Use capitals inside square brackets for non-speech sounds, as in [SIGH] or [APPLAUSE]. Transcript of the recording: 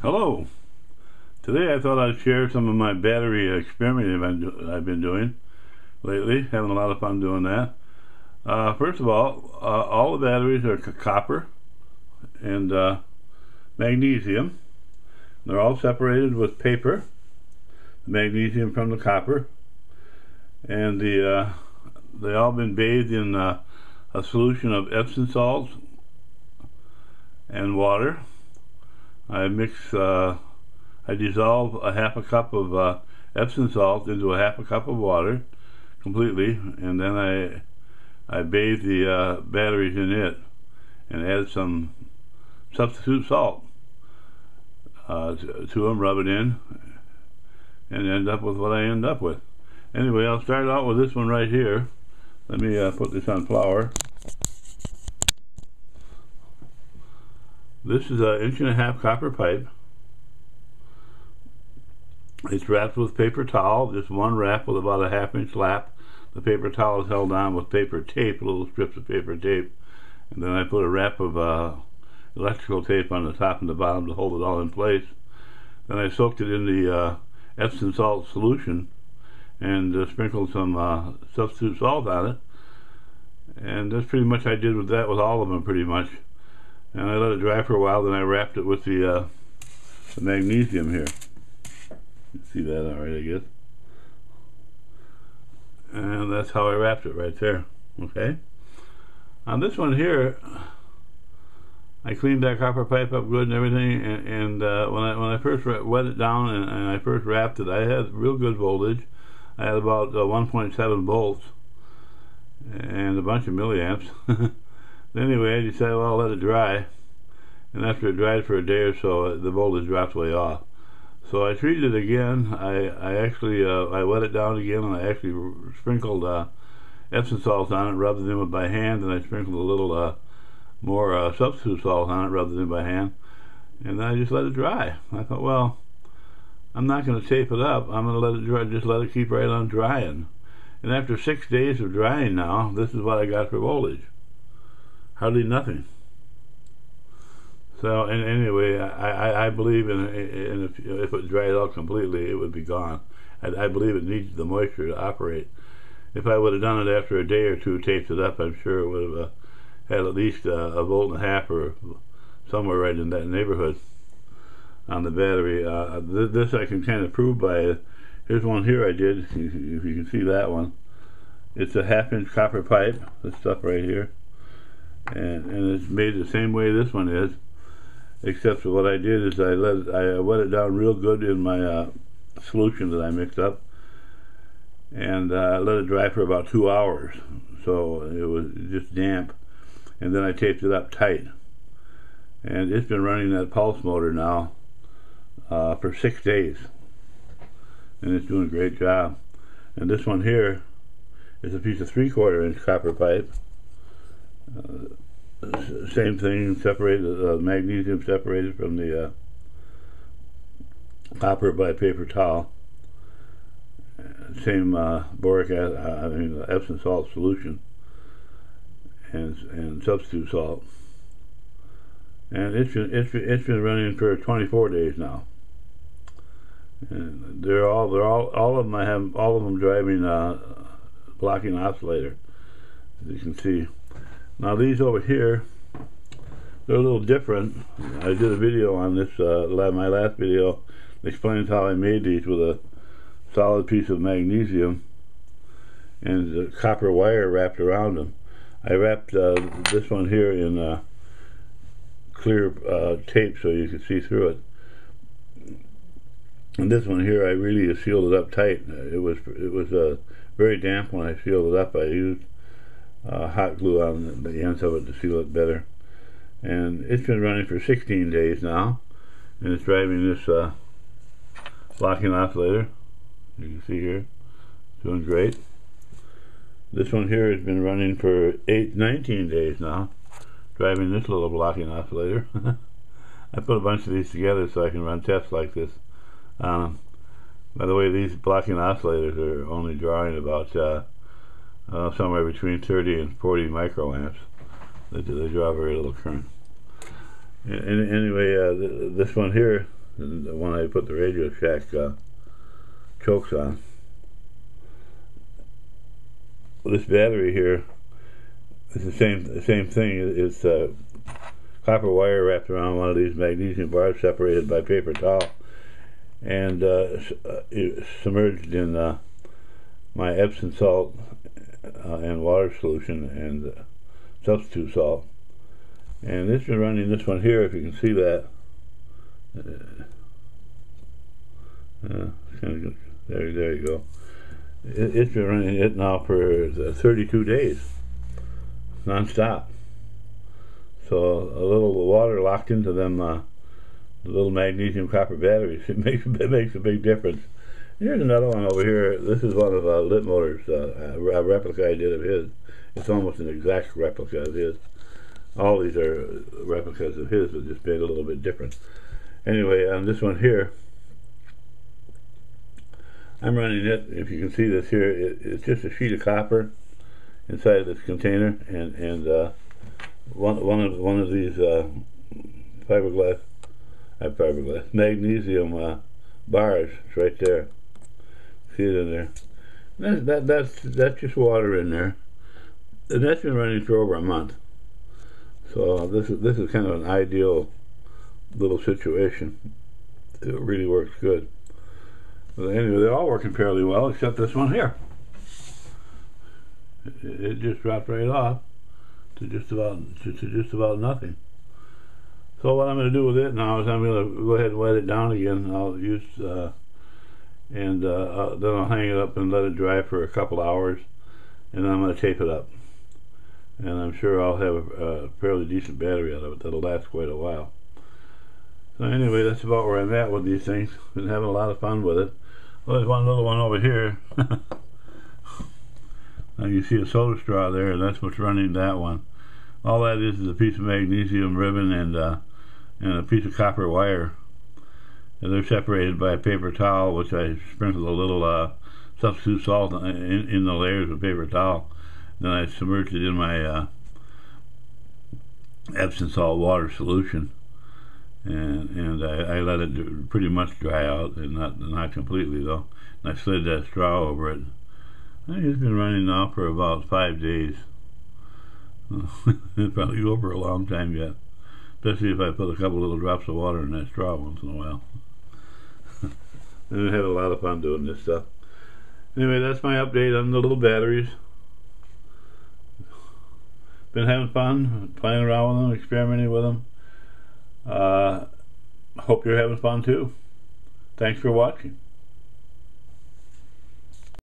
Hello. Today I thought I'd share some of my battery experimenting I've been doing lately. Having a lot of fun doing that. Uh, first of all, uh, all the batteries are copper and uh, magnesium. They're all separated with paper, the magnesium from the copper, and the uh, they all been bathed in uh, a solution of Epsom salts and water I mix, uh, I dissolve a half a cup of uh, Epsom salt into a half a cup of water completely, and then I I bathe the uh, batteries in it and add some substitute salt uh, to, them, rub it in, and end up with what I end up with. Anyway, I'll start out with this one right here. Let me uh, put this on flour. This is an inch and a half copper pipe. It's wrapped with paper towel, just one wrap with about a half inch lap. The paper towel is held on with paper tape, little strips of paper tape. And then I put a wrap of uh, electrical tape on the top and the bottom to hold it all in place. Then I soaked it in the uh, Epsom salt solution and uh, sprinkled some uh, substitute salt on it. And that's pretty much I did with that with all of them pretty much and I let it dry for a while then I wrapped it with the, uh, the magnesium here. You see that alright I guess? And that's how I wrapped it right there okay? On this one here I cleaned that copper pipe up good and everything and, and uh, when I when I first wet it down and, and, I first wrapped it I had real good voltage. I had about uh, 1.7 volts and a bunch of milliamps [LAUGHS] anyway, I decided, well, I'll let it dry. And after it dried for a day or so, uh, the voltage dropped way off. So I treated it again. I, I actually, uh, I wet it down again and I actually sprinkled uh, Epsom salt on it, rubbed it in with by hand, and I sprinkled a little uh, more uh, substitute salt on it, rubbed it in by hand. And then I just let it dry. I thought, well, I'm not going to tape it up. I'm going to let it dry, just let it keep right on drying. And after six days of drying now, this is what I got for voltage hardly nothing. So, and anyway, I, I, I believe in, in if, if it dried out completely, it would be gone. I, I believe it needs the moisture to operate. If I would have done it after a day or two, taped it up, I'm sure it would have uh, had at least a volt and a half or somewhere right in that neighborhood on the battery. Uh, th this I can kind of prove by, here's one here I did, if you can see that one. It's a half inch copper pipe, this stuff right here and, and it's made the same way this one is except what I did is I let I wet it down real good in my uh, solution that I mixed up. And uh, let it dry for about two hours. So it was just damp. And then I taped it up tight. And it's been running that pulse motor now uh, for six days. And it's doing a great job. And this one here is a piece of three-quarter inch copper pipe uh, same thing, separated, uh, magnesium separated from the uh, copper by paper towel. Same uh, boric acid, uh, I mean Epsom salt solution and and substitute salt. And it's been it's been, it's been running for 24 days now. And they're all they're all all of them I have all of them driving blocking oscillator, as you can see. Now these over here, they're a little different. I did a video on this, uh, my last video explains how I made these with a solid piece of magnesium and the copper wire wrapped around them. I wrapped uh, this one here in uh, clear uh, tape so you can see through it. And this one here, I really sealed it up tight. It was it was uh, very damp when I sealed it up. I used uh, hot glue on the ends of it to seal it better. And it's been running for 16 days now, and it's driving this uh, blocking oscillator. You can see here, doing great. This one here has been running for eight, 19 days now, driving this little blocking oscillator. [LAUGHS] I put a bunch of these together so I can run tests like this. Um, by the way, these blocking oscillators are only drawing about uh, uh, somewhere between 30 and 40 microamps. They, they draw very little current. And, anyway, uh, th this one here the one I put the Radio Shack uh, chokes on. This battery here is the same the same thing. It's uh, copper wire wrapped around one of these magnesium bars separated by paper towel and uh, uh submerged in uh, my Epsom salt uh, and water solution and substitute salt. And this is running this one here, if you can see that. Uh, there, there you go. It, it's been running it now for 32 days, non-stop. So a little water locked into them uh, little magnesium copper batteries, it makes [LAUGHS] it makes a big difference. Here's another one over here. This is one of uh, Lidmotor's, uh, a replica I did of his. It's almost an exact replica of his. All these are replicas of his, but just made a little bit different. Anyway, on this one here, I'm running it, if you can see this here, it, it's just a sheet of copper inside this container, and and uh, one one of one of these uh, fiberglass, not fiberglass, magnesium uh, bars right there. See it in there. That, that that's that's just water in there, and that's been running for over a month. So this is this is kind of an ideal little situation. It really works good. But anyway, they're all working fairly well except this one here. It, it just dropped right off to just about to, to just about nothing. So what I'm going to do with it now is I'm going to go ahead and wet it down again. I'll use uh, and uh, uh, then I'll hang it up and let it dry for a couple hours, and then I'm going to tape it up. And I'm sure I'll have a, a fairly decent battery out of it that'll last quite a while. So anyway, that's about where I'm at with these things. Been having a lot of fun with it. Well, there's one little one over here. [LAUGHS] now you see a soda straw there, and that's what's running that one. All that is is a piece of magnesium ribbon and uh, and a piece of copper wire. And they're separated by a paper towel, which I sprinkled a little uh, substitute salt in, in, the layers of paper towel. Then I submerged it in my uh, Epsom salt water solution and and I, I let it pretty much dry out, and not not completely though. And I slid that straw over it. I think it's been running now for about five days. [LAUGHS] It'll probably go for a long time yet, especially if I put a couple little drops of water in that straw once in a while. And I had a lot of fun doing this stuff. Anyway, that's my update on the little batteries. Been having fun playing around with them, experimenting with them. Uh, hope you're having fun too. Thanks for watching.